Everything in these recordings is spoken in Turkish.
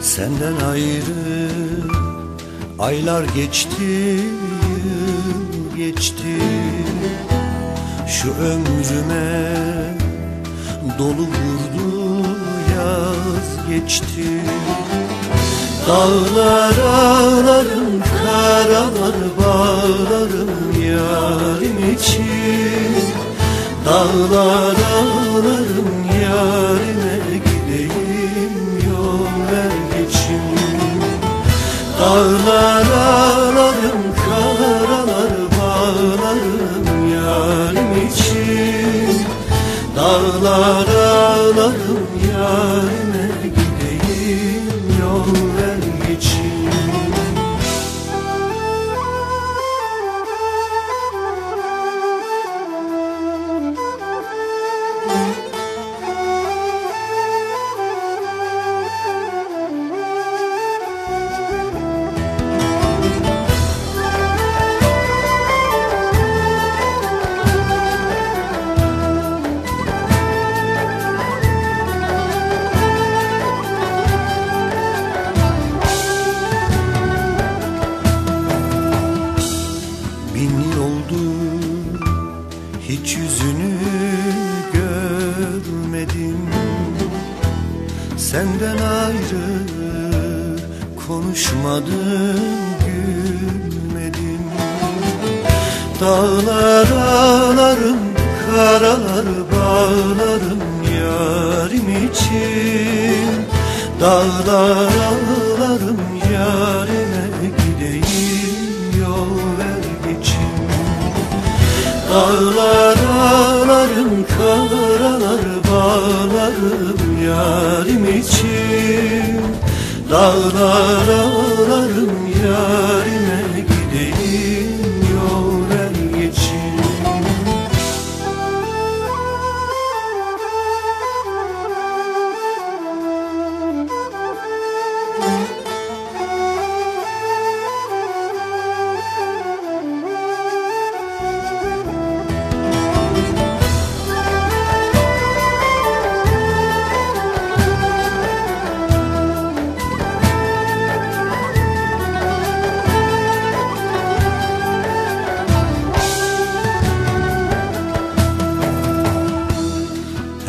Senden ayrı aylar geçti geçti. Şu ömrüme dolu vurdu yaz geçti. Dağlar ağlarım karalar bağlarım yarim için. Dağlar ağlarım Dağlar ağlarım karalar bağlarım yarim için. Dağlar ağlarım hiç yüzünü görmedim. Senden ayrı konuşmadım gülmedim. Dağlar ağlarım karalar bağlarım yarim için. Dağlar ağlarım yarime Dağlar ağlarım karalar bağlarım yarim için. Dağlar ağlarım yarime gideyim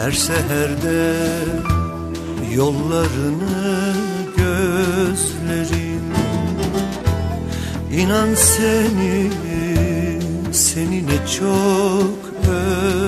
Her seherde yollarını gözlerim. İnan seni, seni ne çok özlerim